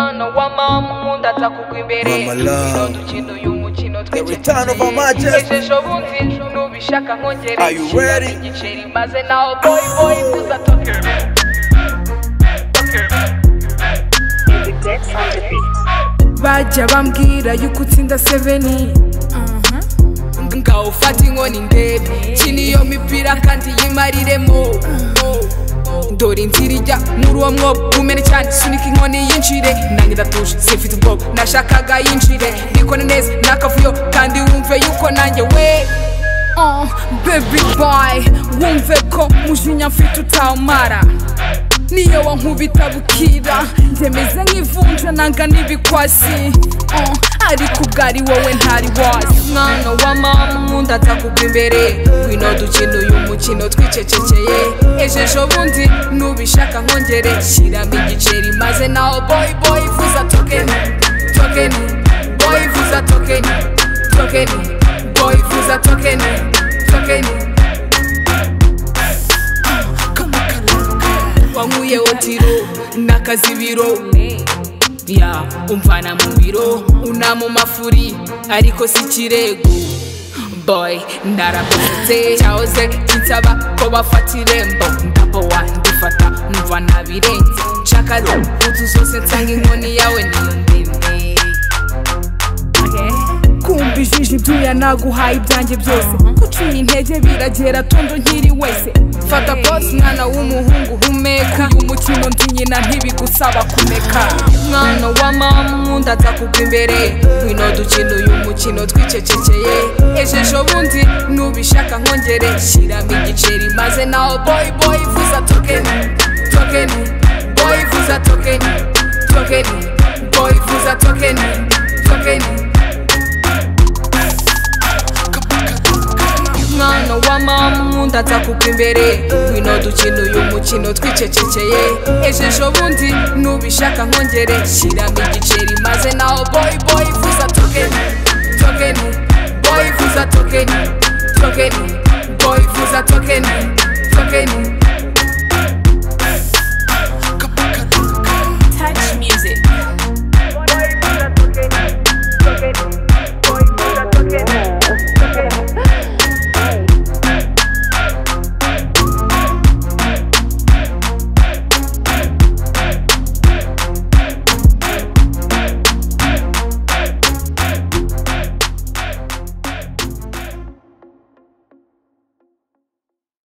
mwana wa mama nkunda aza kugwa imbere. Ngwino dukina uyu mukino return of our majesty. ejo bundi nubishaka nkongere Are you Shyiramo ready? igiceri maze nawe boy boy vuza toke bajya bambwira yuko utsinda seveni ufata inkoni ndebe kina iyo mipira kandi yimariremo dore inzira ijya muri uwo mwobo. Umene cyane sunika inkoni yinjire. Nanjye ndatuje simfite ubwoba nashakaga yinjire. Nikone neza n'akavuyo. Kandi wumve yuko nanjye we. Uh, baby boy wumve ko mujinya mfite utawumara niyo wankubita bukira. Njyemeze nk'ivunja nanga n'ibikwasi uh, ariko ubwo ari wowe ntari wazi mwana wa mama nkunda aza kugwa imbere. Ngwino dukina uyu mukino twicecekeye. Ejo bundi nubishaka nkongere. Shyiramo igiceri maze nawe boy boy vuza tokeni. Tokeni boy vuza tokeni. Tokeni. Vuza tokeni tokeni wankuyeho tiro n'akazibiro ya umvana mu biro una mu mafuri ariko si ikirego boy ndaragosetse cyahoze kinsaba ko bafata irembo. Ndabowa ndifata numva nabirenze nshaka utu zose nsanga inkoni yawe niyo ijiji ibyuya naguhaye ibyanjye byose. Guciye intege biragera tondo nkiri wese. Fata pose mwana w'umuhungu humeka. Uyu mukino ndi nyina ntibigusaba kumeka. Mwana wa mama nkunda aza kugwa imbere. Ngwino dukina uyu mukino twicecekeye. Ejo bundi nubishaka nkongere. Shyiramo igiceri maze nawe boy boy vuza tokeni. Tokeni boy vuza tokeni. Tokeni boy vuza tokeni. Tokeni. Mama nkunda aza kugwa imbere ngwino dukina uyu mukino twicecekeye. Ejo bundi nubishaka nkongere. Shyiramo igiceri maze nawe boy boy vuza tokeni tokeni boy vuza tokeni tokeni boy vuza tokeni tokeni